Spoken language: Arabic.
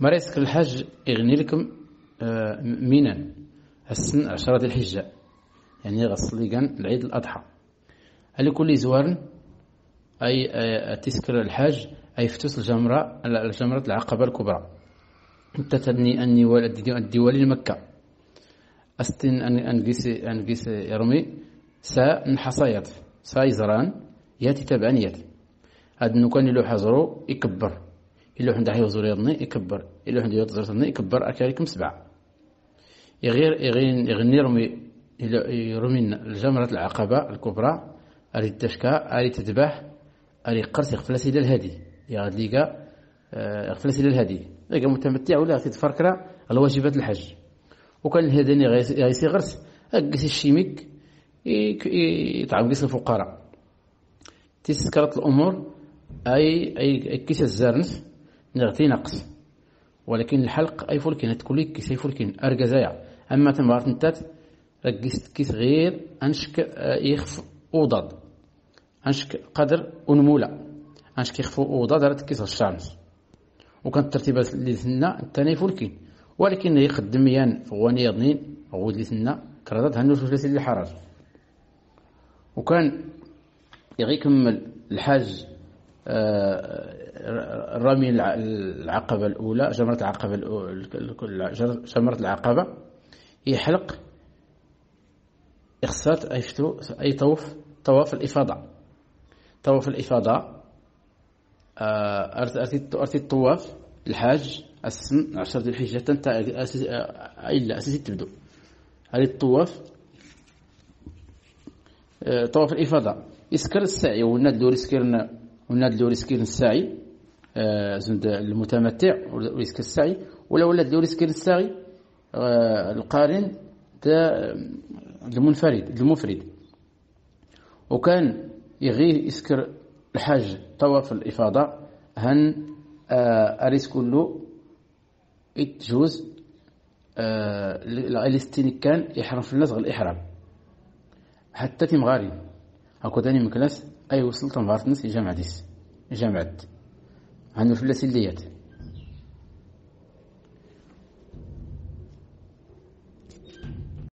مريسك الحج يغني لكم آه، مينا السن عشرة ديال الحجة؟ يعني غصلي كان العيد الأضحى. هل كل زوار أي تسكر الحاج أي فتوس الجمرة الجمرة العقبة الكبرى. تتني أني الديوالي لمكة. أستن أن أنقيس أنقيس يرمي. سا نحصيات سا يزران. ياتي تبعا ياتي. هاد نكون لو حزرو يكبر. إلا حد يوزر يضني يكبر إلا حد يوزر يضني يكبر أكاريكم سبعة. يغير يغين يغني يرمي يرمي الجمرة العقبة الكبرى أري تشكا أري تذبح أري قرص يغفلسي للهدي يا غاد ليقا آه، يغفلسي للهدي لقى متمتع ولا تتفركرا الواجبات الحج. وكان الهدني غيسي غرس أقس الشيميك يطعم قس الفقراء. تسكرت الأمور أي أي كيس الزرنس نغتي نقص. ولكن الحلق أي فولكين تكوليك كيس أي فولكين أرجزايا أما تنبارت نتات رقيست كيس غير أنشك آه، يخف أوضاد. أنشك قدر أنمولا أنشك يخف أوضاد رات كيس الشمس. وكانت الترتيبات اللي ثنا الثاني فولكين ولكن يخدم يان فغواني يضنين عود اللي ثنا كرادات هنو ثلاثي اللي حرج وكان يغي يكمل الحاج رمي العقبة الأولى جمرة العقبة جمرة العقبة. يحلق إخصات أي طوف طواف الإفاضة. طواف الإفاضة آه، أرتي الطواف الحاج السن عشر ذي الحجة تنتا إلا أساسي تبدو. هذه الطواف آه، طواف الإفاضة. يسكر السعي والناد دور يسكرنا ريسكير السعي آه، زند المتمتع وريسك السعي. ولا ولات ريسكير السعي آه، القارن دا المنفرد المفرد. وكان يغي يسكر الحاج طواف الإفاضة هن آه، أريس كله يتجوز الاستيني كان يحرم في الناس الإحرام. حتى تمغاري هاكو تاني مكلاس أي وصلت مغارت نس جامعة ديس جامعة عندنا في اللاسليات